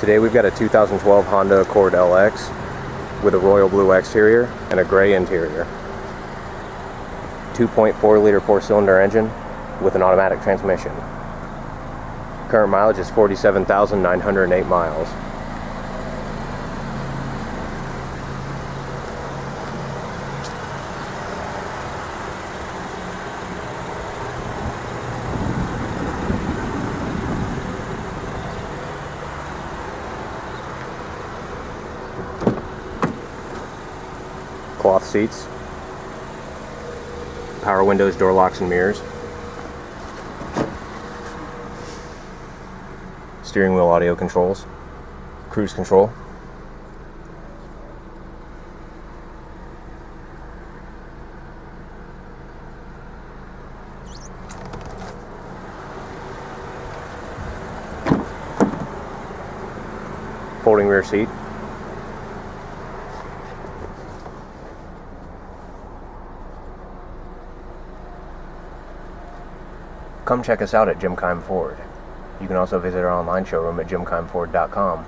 Today we've got a 2012 Honda Accord LX with a royal blue exterior and a gray interior. 2.4 liter four cylinder engine with an automatic transmission. Current mileage is 47,908 miles. Cloth seats, power windows, door locks and mirrors, steering wheel audio controls, cruise control, folding rear seat, Come check us out at Jim Keim Ford. You can also visit our online showroom at jimkeimford.com